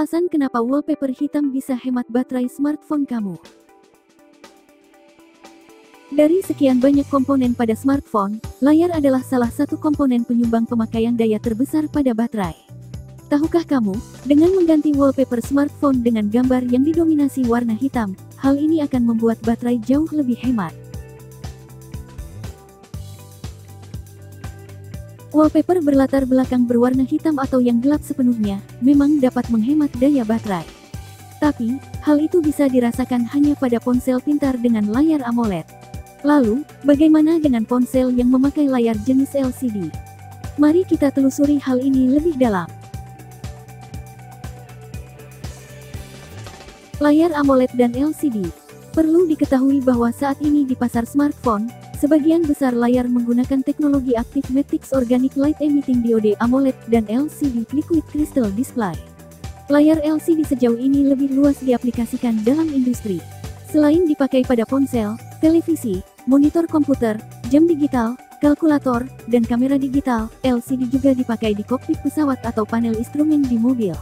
Alasan kenapa wallpaper hitam bisa hemat baterai smartphone kamu. Dari sekian banyak komponen pada smartphone, layar adalah salah satu komponen penyumbang pemakaian daya terbesar pada baterai. Tahukah kamu, dengan mengganti wallpaper smartphone dengan gambar yang didominasi warna hitam, hal ini akan membuat baterai jauh lebih hemat. Wallpaper berlatar belakang berwarna hitam atau yang gelap sepenuhnya, memang dapat menghemat daya baterai. Tapi, hal itu bisa dirasakan hanya pada ponsel pintar dengan layar AMOLED. Lalu, bagaimana dengan ponsel yang memakai layar jenis LCD? Mari kita telusuri hal ini lebih dalam. Layar AMOLED dan LCD Perlu diketahui bahwa saat ini di pasar smartphone, Sebagian besar layar menggunakan teknologi aktif Matrix Organic Light Emitting Diode AMOLED dan LCD Liquid Crystal Display. Layar LCD sejauh ini lebih luas diaplikasikan dalam industri. Selain dipakai pada ponsel, televisi, monitor komputer, jam digital, kalkulator, dan kamera digital, LCD juga dipakai di kokpit pesawat atau panel instrumen di mobil.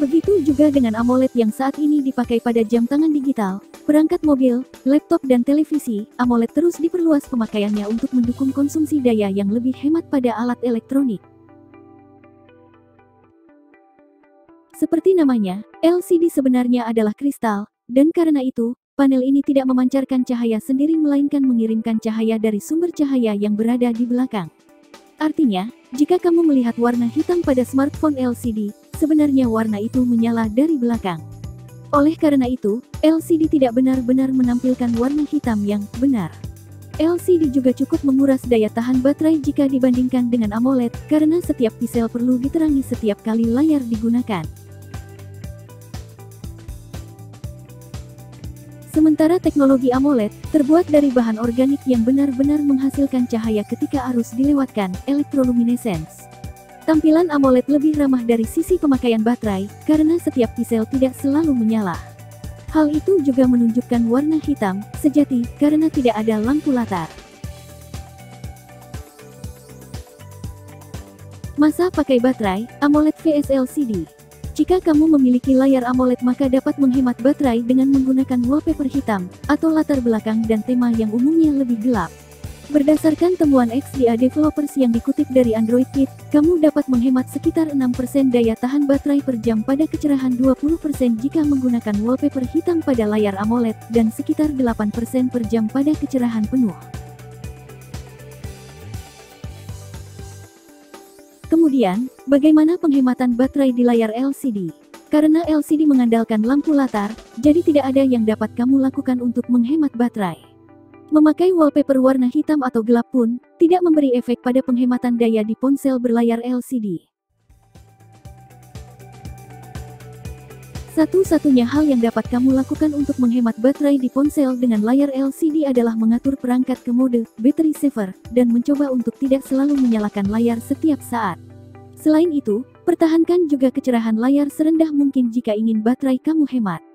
Begitu juga dengan AMOLED yang saat ini dipakai pada jam tangan digital, perangkat mobil, laptop dan televisi, AMOLED terus diperluas pemakaiannya untuk mendukung konsumsi daya yang lebih hemat pada alat elektronik. Seperti namanya, LCD sebenarnya adalah kristal, dan karena itu, panel ini tidak memancarkan cahaya sendiri melainkan mengirimkan cahaya dari sumber cahaya yang berada di belakang. Artinya, jika kamu melihat warna hitam pada smartphone LCD, sebenarnya warna itu menyala dari belakang. Oleh karena itu, LCD tidak benar-benar menampilkan warna hitam yang benar. LCD juga cukup menguras daya tahan baterai jika dibandingkan dengan AMOLED, karena setiap pixel perlu diterangi setiap kali layar digunakan. Sementara teknologi AMOLED, terbuat dari bahan organik yang benar-benar menghasilkan cahaya ketika arus dilewatkan, elektroluminescence. Tampilan AMOLED lebih ramah dari sisi pemakaian baterai, karena setiap pixel tidak selalu menyala. Hal itu juga menunjukkan warna hitam, sejati, karena tidak ada lampu latar. Masa pakai baterai, AMOLED vs LCD Jika kamu memiliki layar AMOLED maka dapat menghemat baterai dengan menggunakan wallpaper hitam, atau latar belakang dan tema yang umumnya lebih gelap. Berdasarkan temuan XDA developers yang dikutip dari Android Kit, kamu dapat menghemat sekitar 6% daya tahan baterai per jam pada kecerahan 20% jika menggunakan wallpaper hitam pada layar AMOLED, dan sekitar 8% per jam pada kecerahan penuh. Kemudian, bagaimana penghematan baterai di layar LCD? Karena LCD mengandalkan lampu latar, jadi tidak ada yang dapat kamu lakukan untuk menghemat baterai. Memakai wallpaper warna hitam atau gelap pun, tidak memberi efek pada penghematan daya di ponsel berlayar LCD. Satu-satunya hal yang dapat kamu lakukan untuk menghemat baterai di ponsel dengan layar LCD adalah mengatur perangkat ke mode battery saver dan mencoba untuk tidak selalu menyalakan layar setiap saat. Selain itu, pertahankan juga kecerahan layar serendah mungkin jika ingin baterai kamu hemat.